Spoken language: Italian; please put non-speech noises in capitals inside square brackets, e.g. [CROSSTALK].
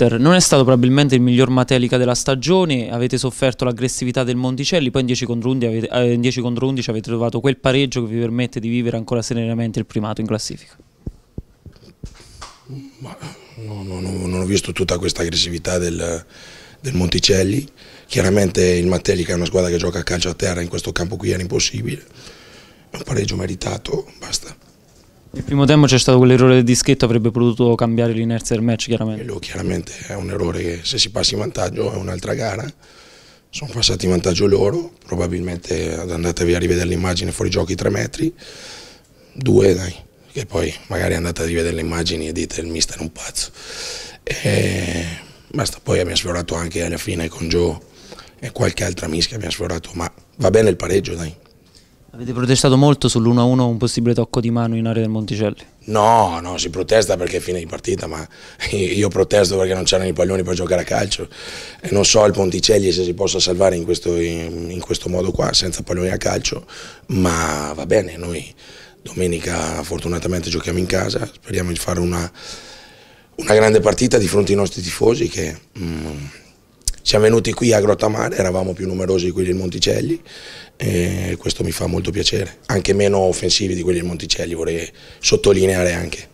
Mister, non è stato probabilmente il miglior Matelica della stagione, avete sofferto l'aggressività del Monticelli, poi in 10 contro 11 avete, eh, in 10 contro 11 avete trovato quel pareggio che vi permette di vivere ancora serenamente il primato in classifica. No, no, no, non ho visto tutta questa aggressività del, del Monticelli, chiaramente il Matelica è una squadra che gioca a calcio a terra, in questo campo qui era impossibile, è un pareggio meritato, basta. Nel primo tempo c'è stato quell'errore del dischetto, avrebbe potuto cambiare l'inerzia del match chiaramente. Quello chiaramente è un errore che se si passa in vantaggio è un'altra gara. Sono passati in vantaggio loro, probabilmente andatevi a rivedere l'immagine fuori giochi 3 metri, due dai, che poi magari andate a rivedere le immagini e dite il mister è un pazzo. E basta, poi abbiamo sfiorato anche alla fine con Joe e qualche altra mischia abbiamo sfiorato, ma va bene il pareggio dai. Avete protestato molto sull'1-1 un possibile tocco di mano in area del Monticelli? No, no, si protesta perché è fine di partita, ma [LAUGHS] io protesto perché non c'erano i palloni per giocare a calcio e non so il Ponticelli se si possa salvare in questo, in, in questo modo qua, senza palloni a calcio, ma va bene, noi domenica fortunatamente giochiamo in casa, speriamo di fare una, una grande partita di fronte ai nostri tifosi che... Mm, siamo venuti qui a Grottamare, eravamo più numerosi di quelli del Monticelli e questo mi fa molto piacere, anche meno offensivi di quelli del Monticelli, vorrei sottolineare anche.